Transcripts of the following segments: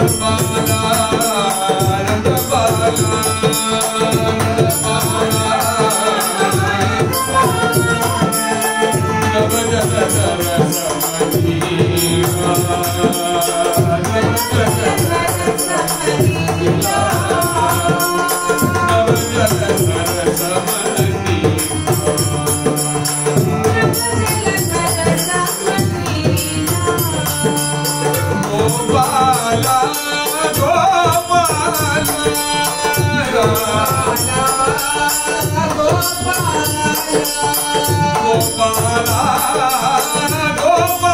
बाला Gopal.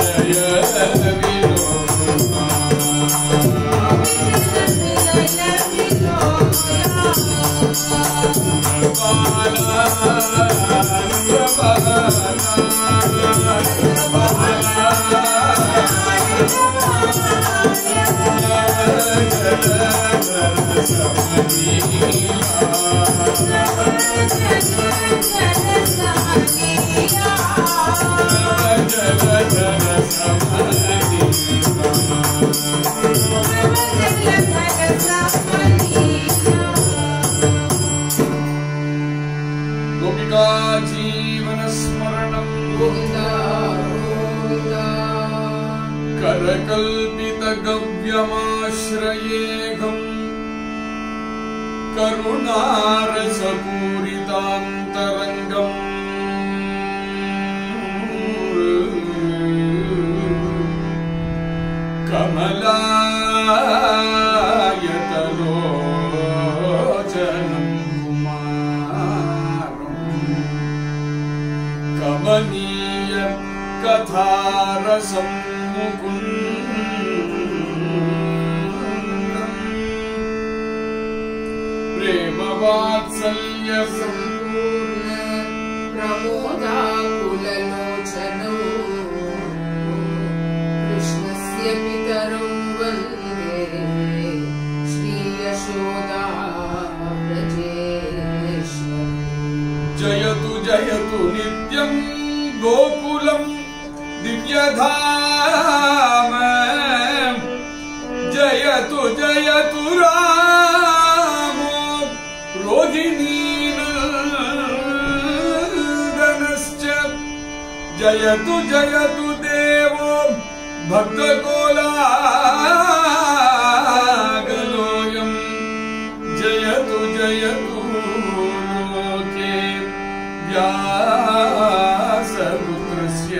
Bunar să bun.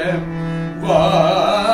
é. Vai.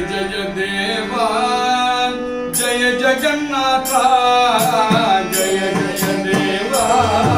जय जय देवा जय जगन्नाथ जय जय देवा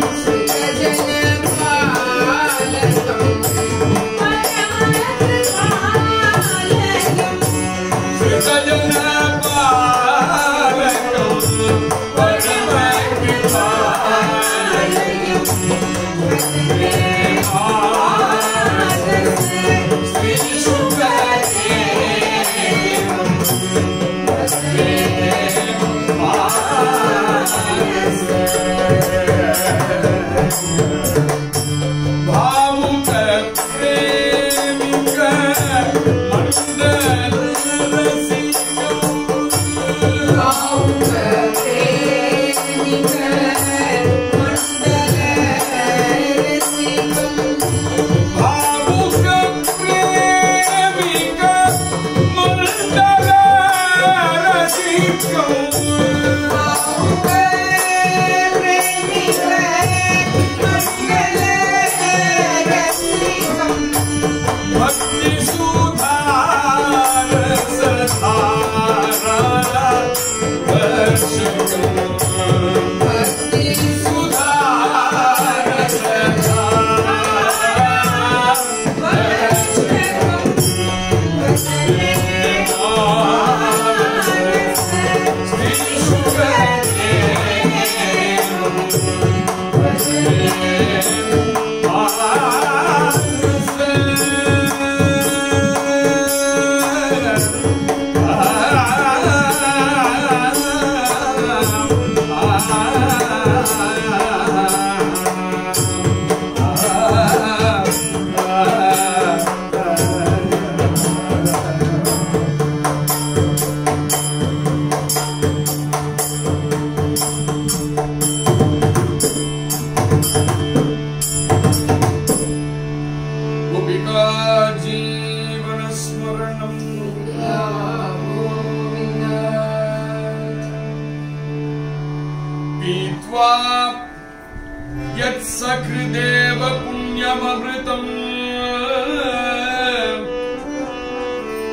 Jesus.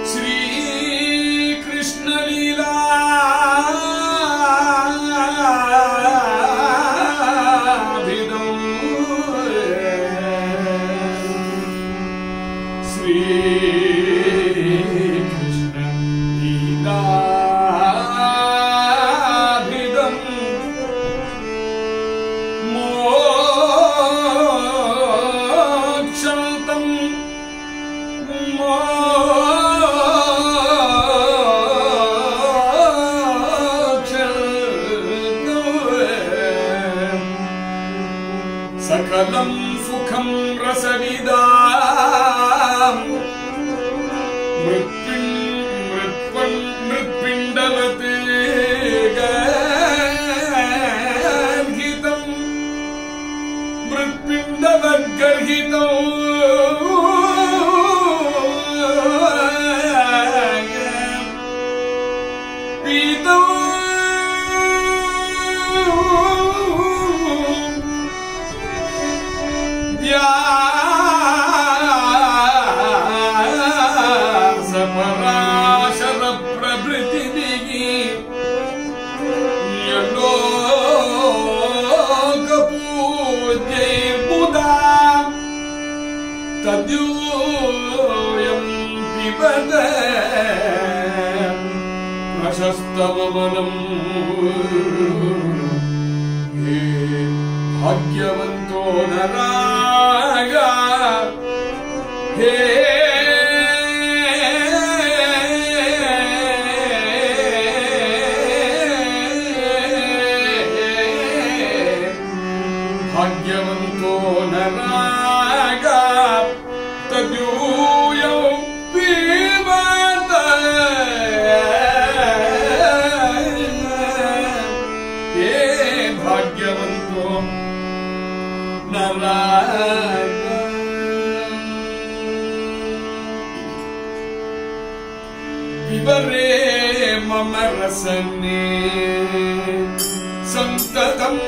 Sri ಪ್ರಶಸ್ತವನಂ hey ಭಾಗ್ಯವಂತೋ ನರಾಗ hey Sanne सन्ततम्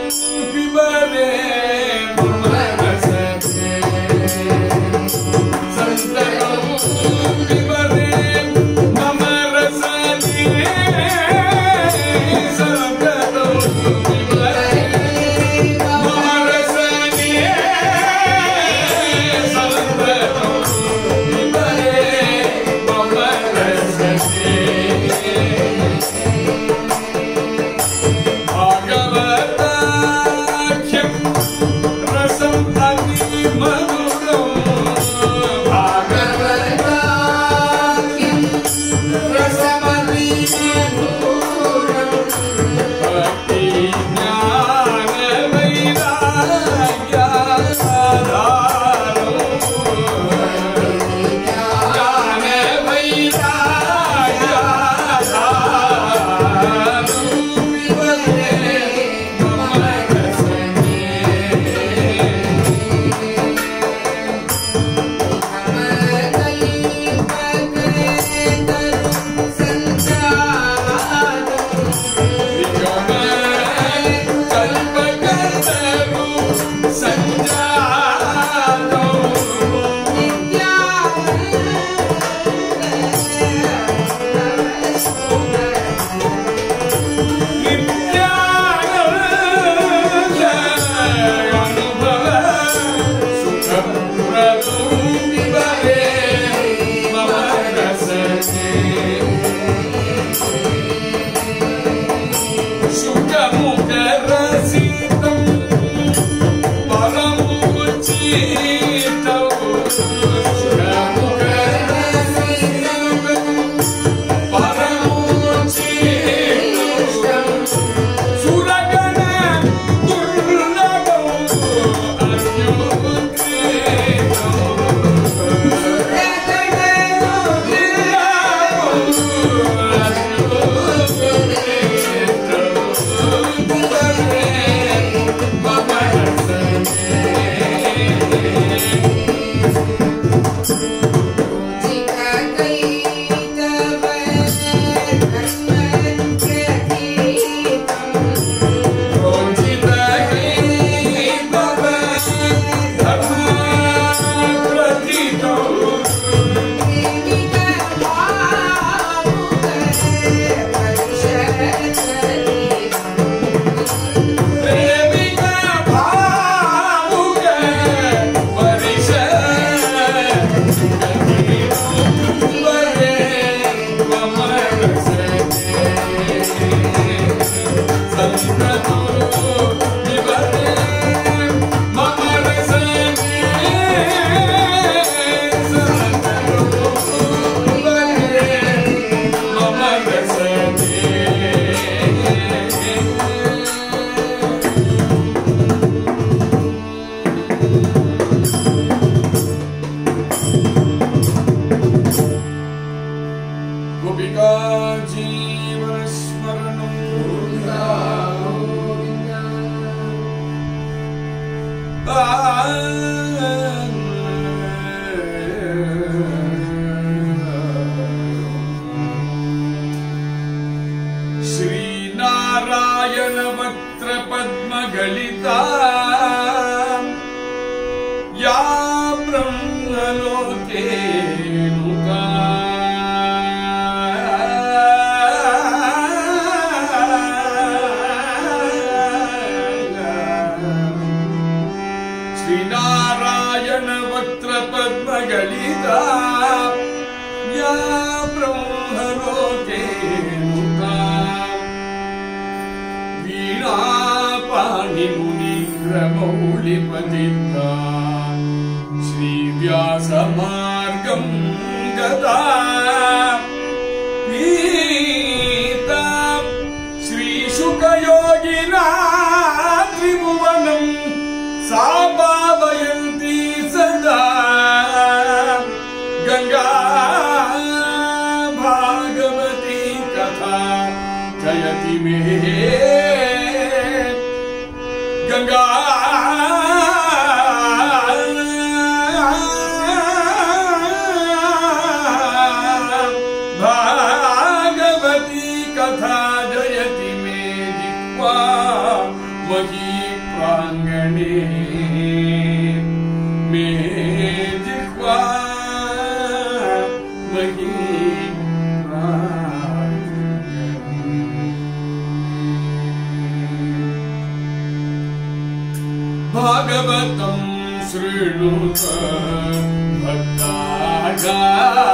Ganga lugar.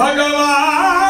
我が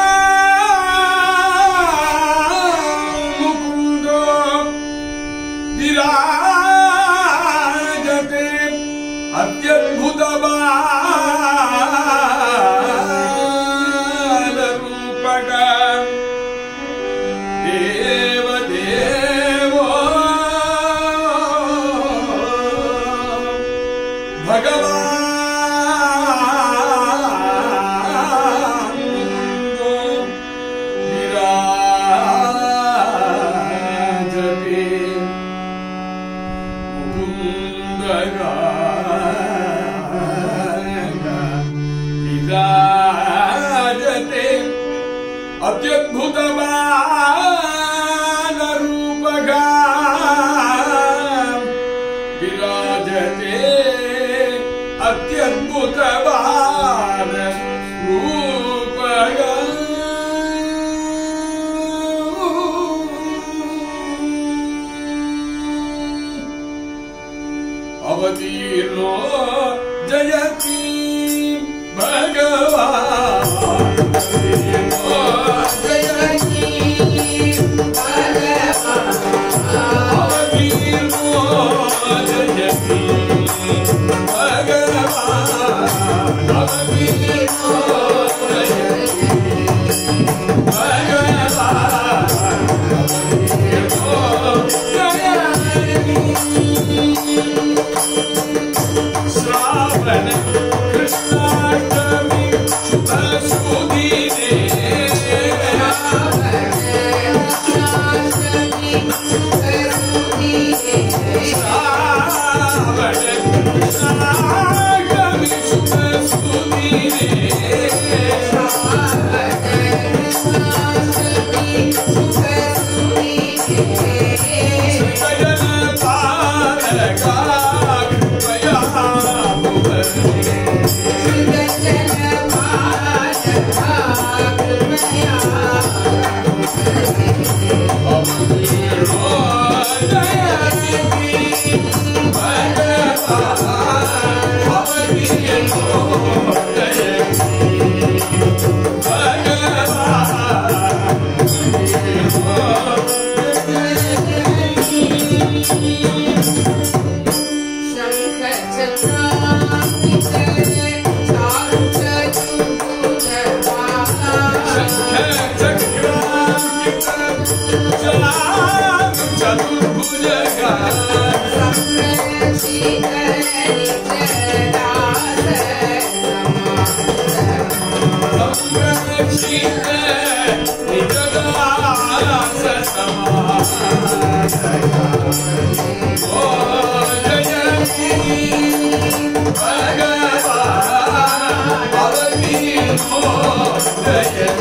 I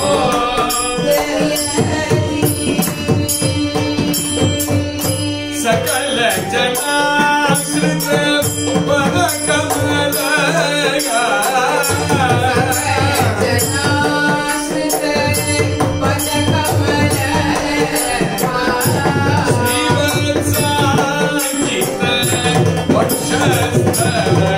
Oh, É, é.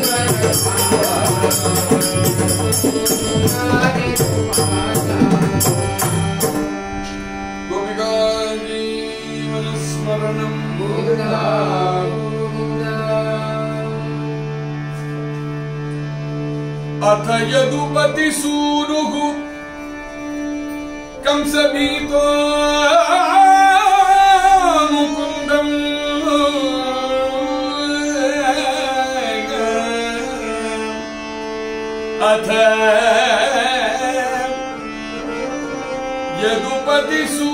अथ यदुपतिसूनुः कंसभीतो मुकुन्दम् अथ यदुपतिसू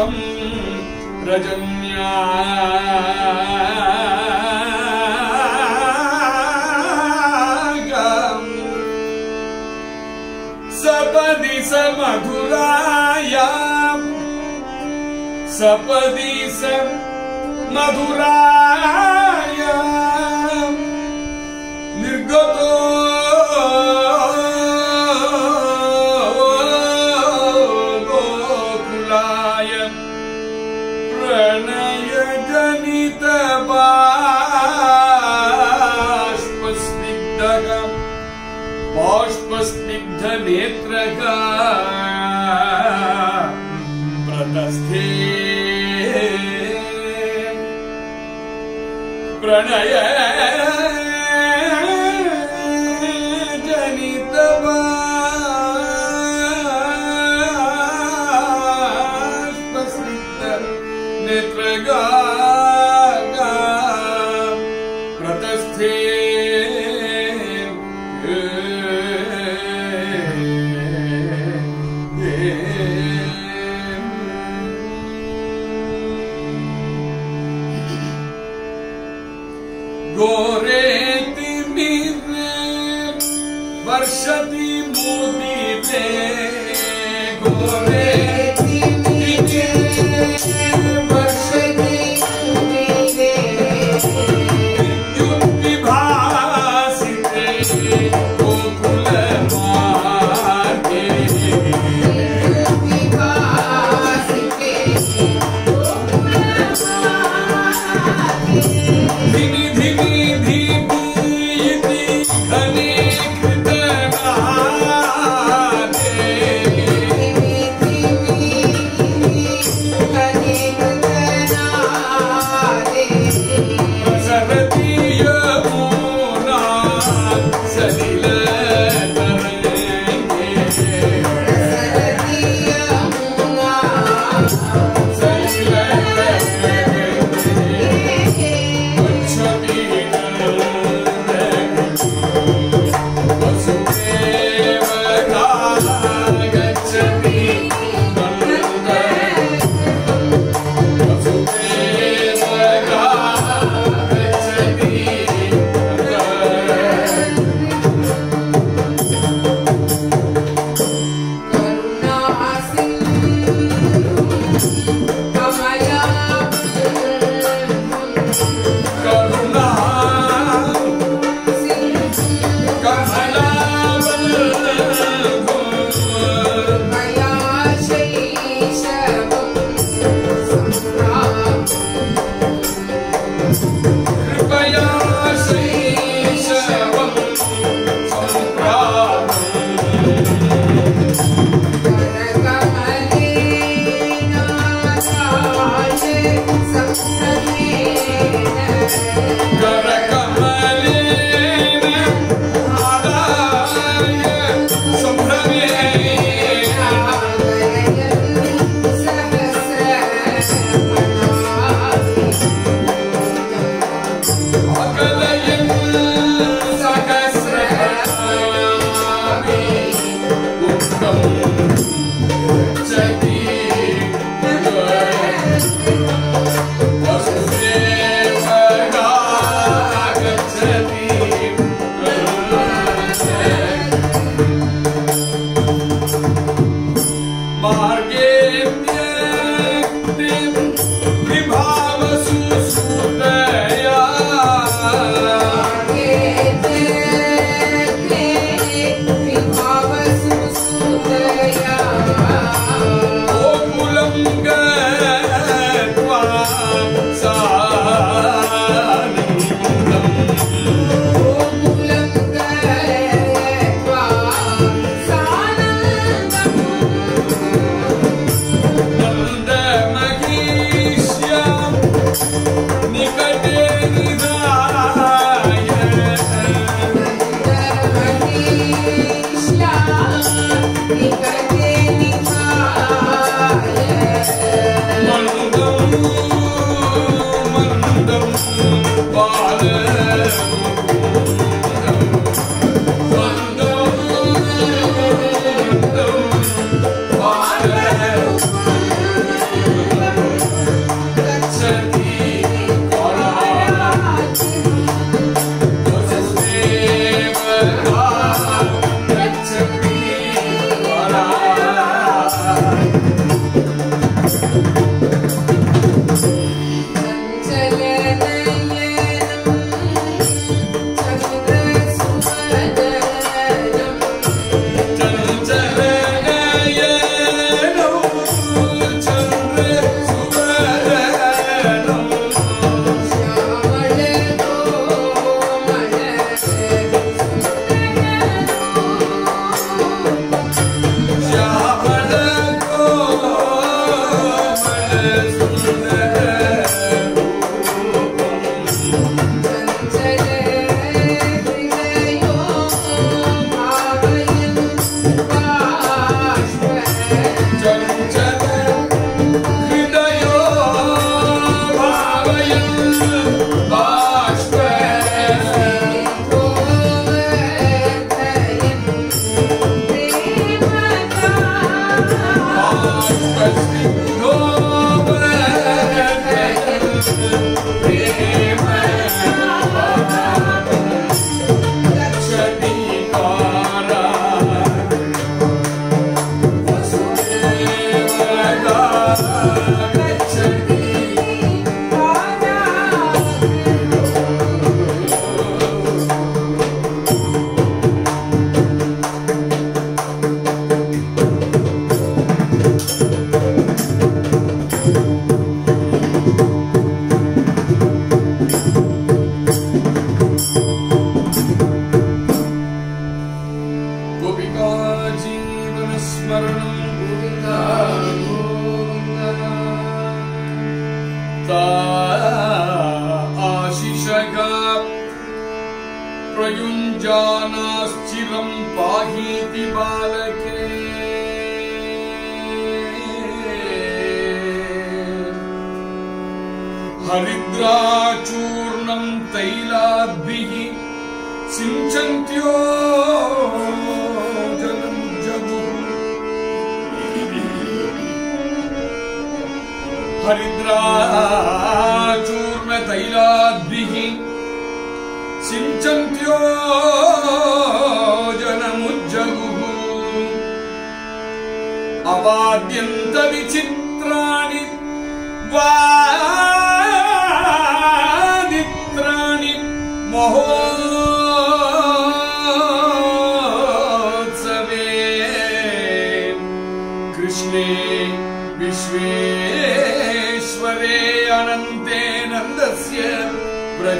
रजम्या सपदि स मधुराया सपदि स मधुरा 哎呀哎呀哎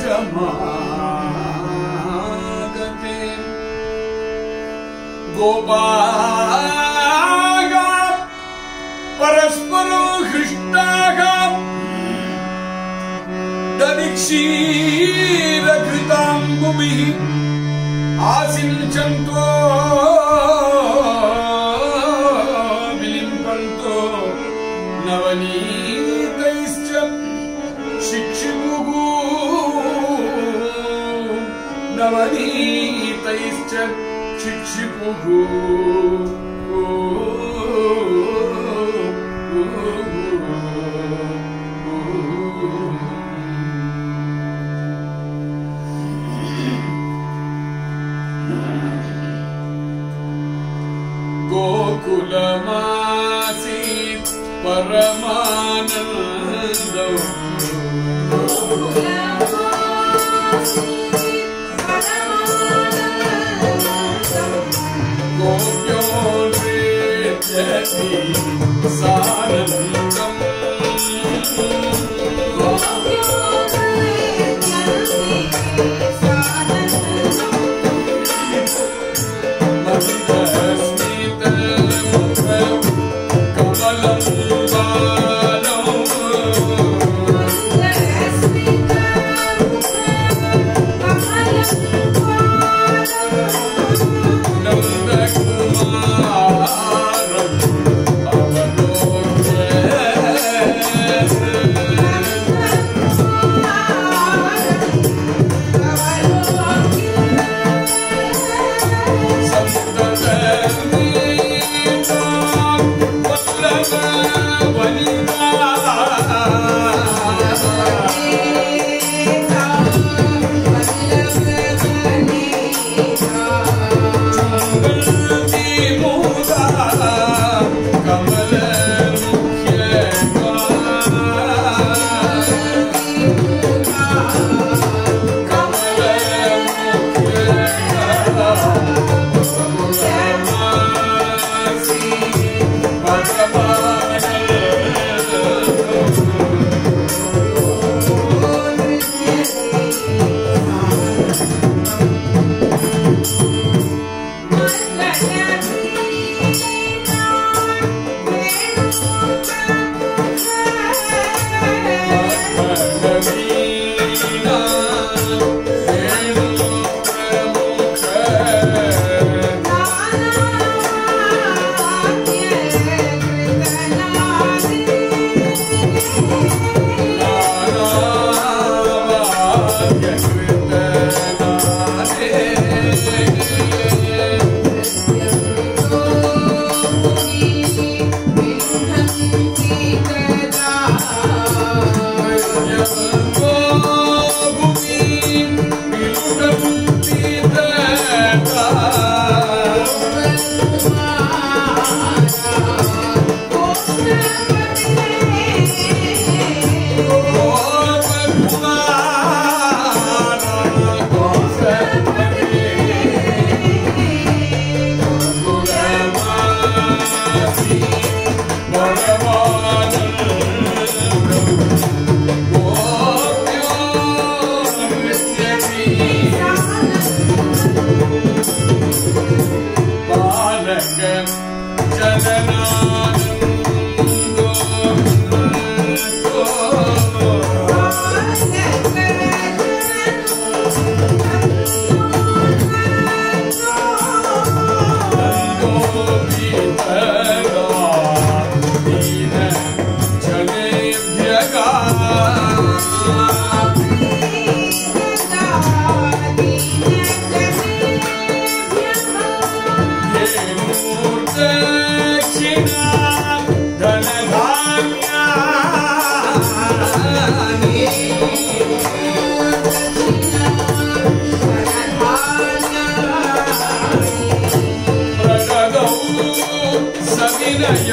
जमागते गोपाग परस्परो हृष्टाग ददिक्षीरघृताम्बुभिः आसिञ्चन्तो grow. Thank you.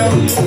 Thank you.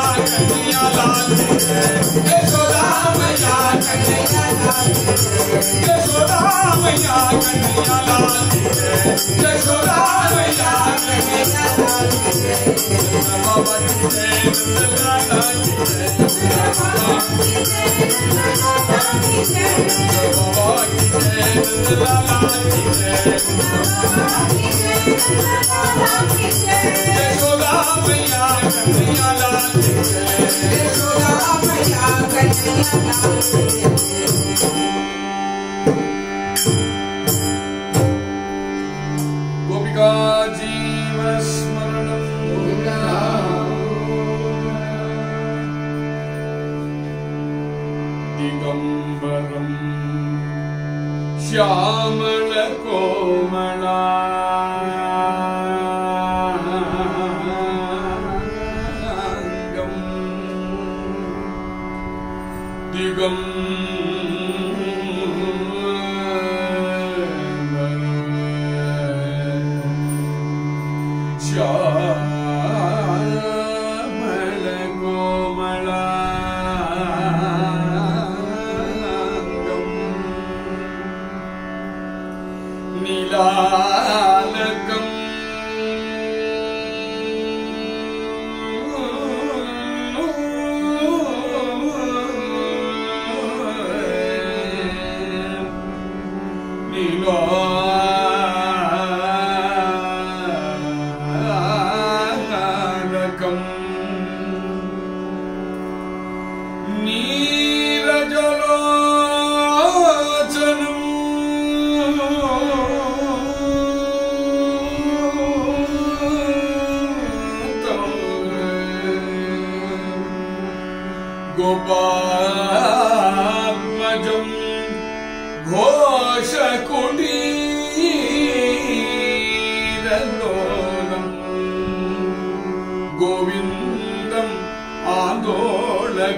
Kanhaiya Lal Yashoda मैया कन्हैया लाल यशोदा मैया कन्हैया लाल यशोदा मैया कन्हैया लाल बाबा जी जय दादा जी जय बाबा जी जय दादा जी जय बाबा जी जय दादा जी जय बाबा जी जय दादा जी जय जीवस्मरणं दिगम्बं श्यामल कोमला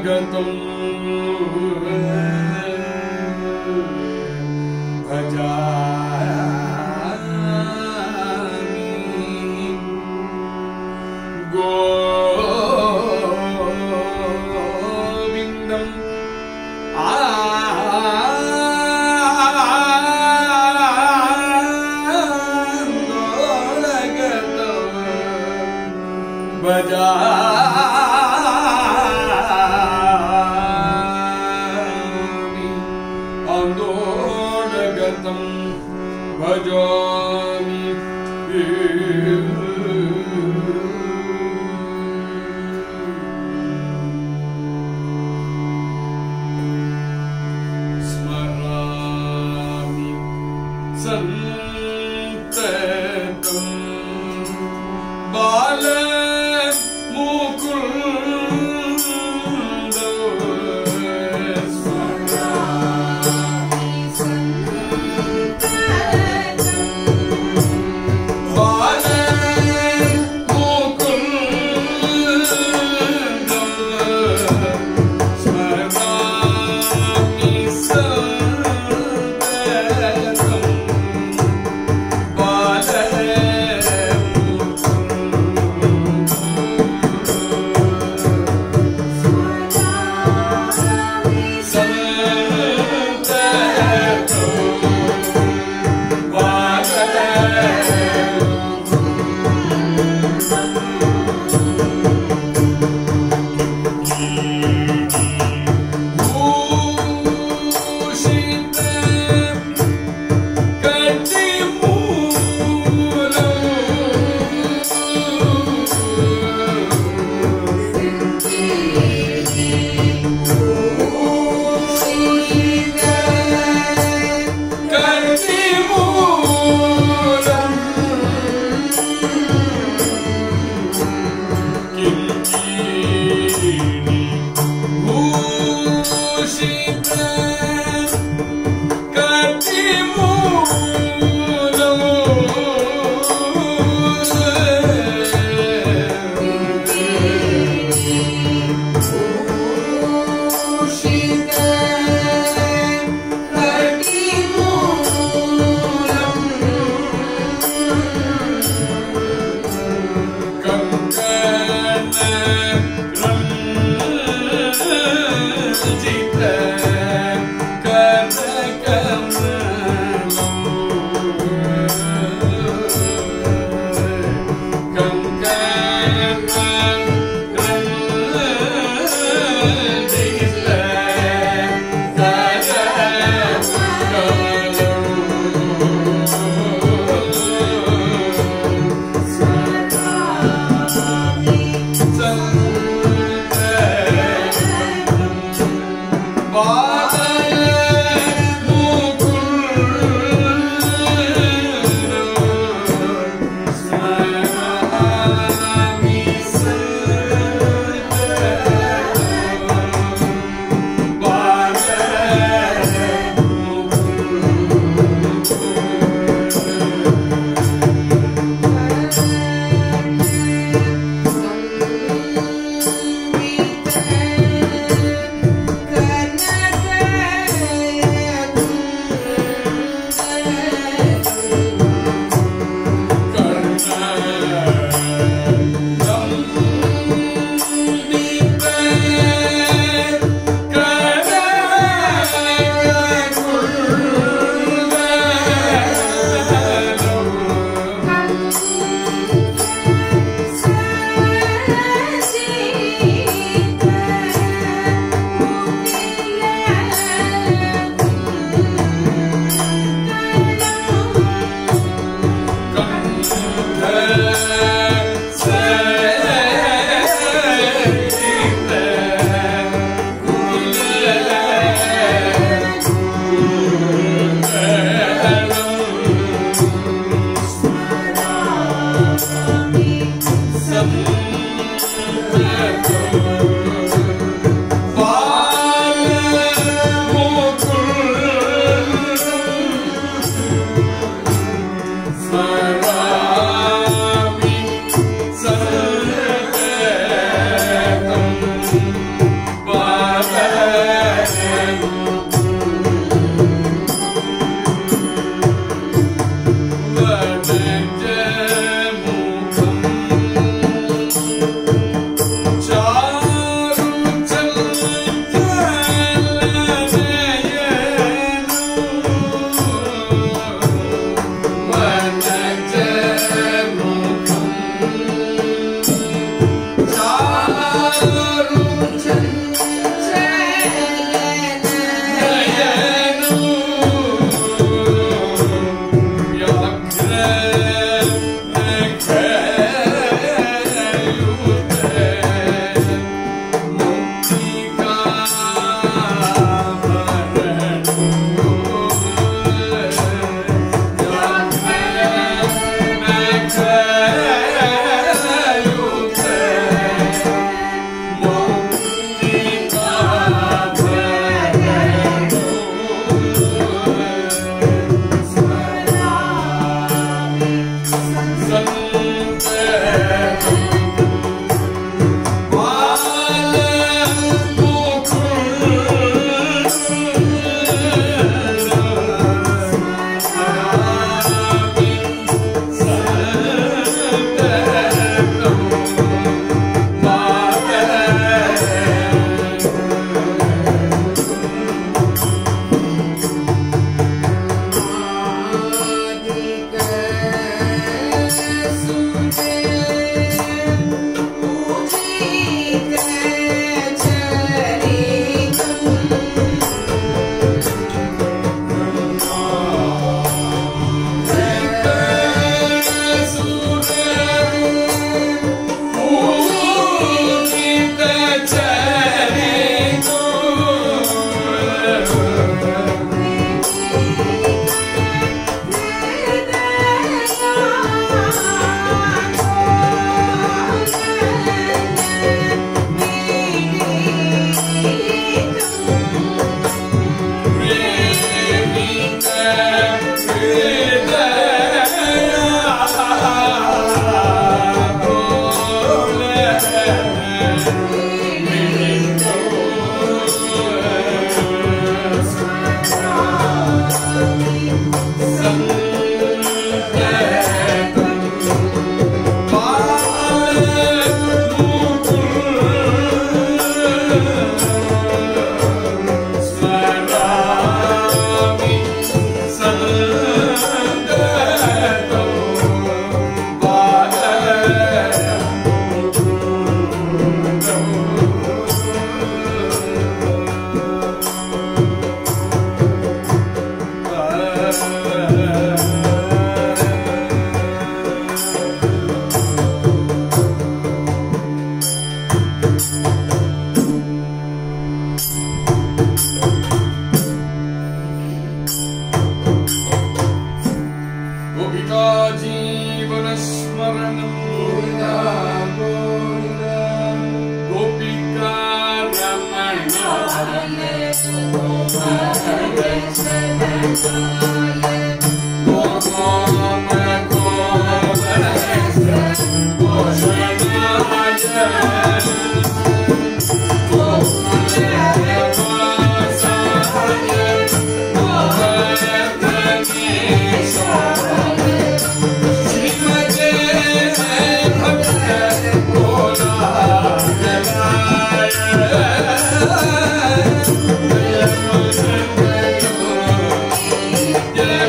gantam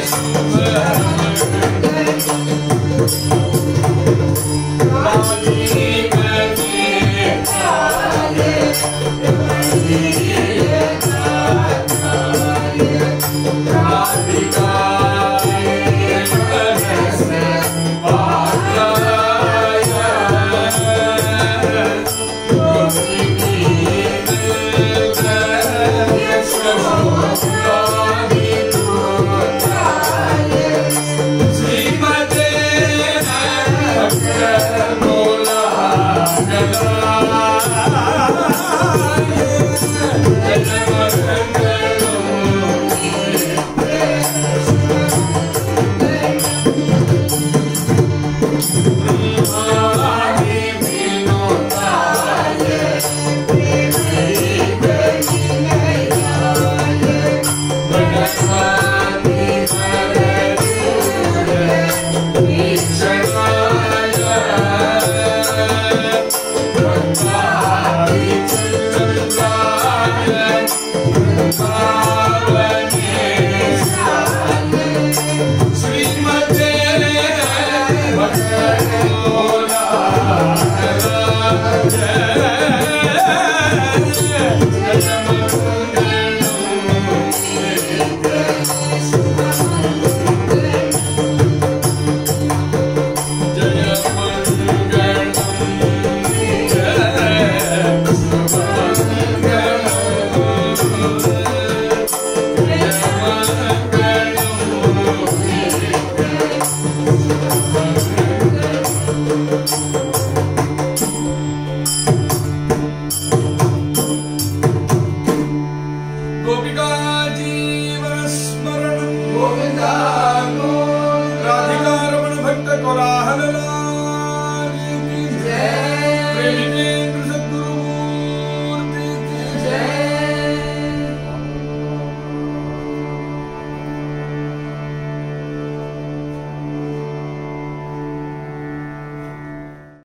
Yeah.